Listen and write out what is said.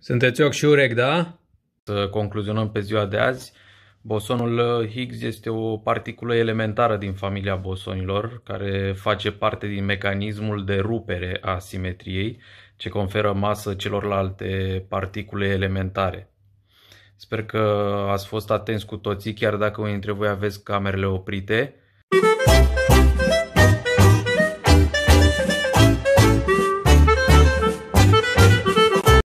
Sunteți ochi și urechi, da? Să concluzionăm pe ziua de azi. Bosonul uh, Higgs este o particulă elementară din familia bosonilor, care face parte din mecanismul de rupere a simetriei, ce conferă masă celorlalte particule elementare. Sper că ați fost atenți cu toții, chiar dacă unii dintre voi aveți camerele oprite.